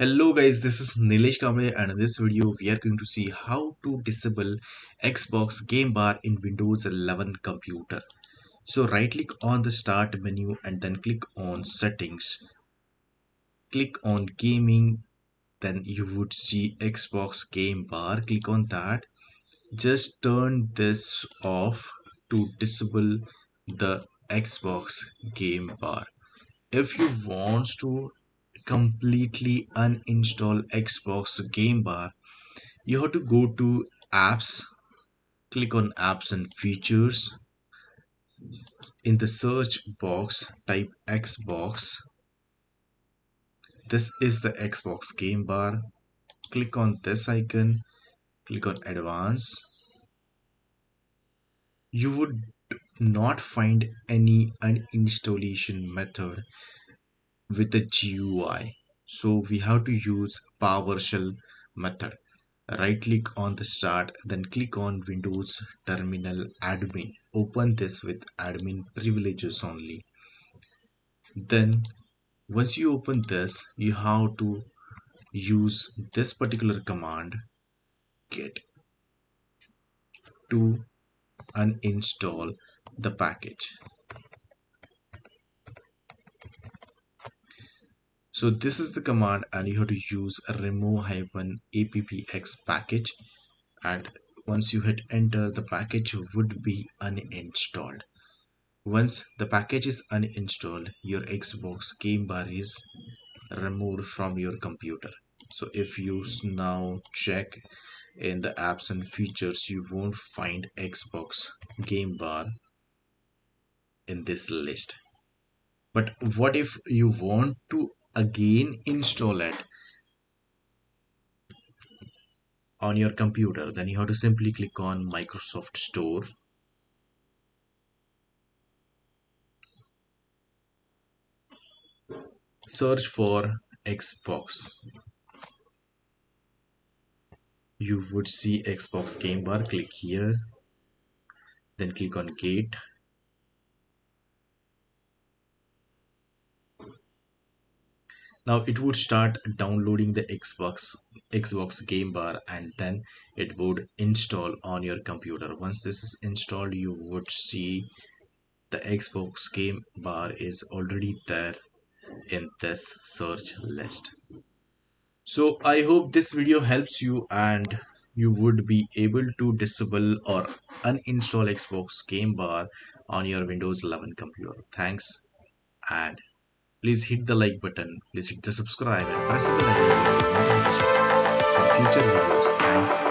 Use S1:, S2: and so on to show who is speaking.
S1: Hello guys, this is Nilesh Kamble and in this video we are going to see how to disable Xbox game bar in Windows 11 computer. So right click on the start menu and then click on settings. Click on gaming then you would see Xbox game bar. Click on that. Just turn this off to disable the Xbox game bar. If you want to completely uninstall Xbox Game Bar, you have to go to apps, click on apps and features. In the search box, type Xbox. This is the Xbox Game Bar. Click on this icon, click on advanced. You would not find any uninstallation method with a GUI. So we have to use PowerShell method. Right click on the start, then click on Windows Terminal Admin. Open this with admin privileges only. Then once you open this, you have to use this particular command git to uninstall the package. So this is the command and you have to use remove hyphen appx package and once you hit enter the package would be uninstalled. Once the package is uninstalled your Xbox game bar is removed from your computer. So if you now check in the apps and features you won't find Xbox game bar in this list. But what if you want to again install it on your computer. Then you have to simply click on Microsoft Store. Search for Xbox. You would see Xbox game bar. Click here. Then click on gate now it would start downloading the xbox xbox game bar and then it would install on your computer. Once this is installed you would see the xbox game bar is already there in this search list. So i hope this video helps you and you would be able to disable or uninstall xbox game bar on your windows 11 computer. Thanks and Please hit the like button, please hit the subscribe and press the bell icon for for future videos. Thanks.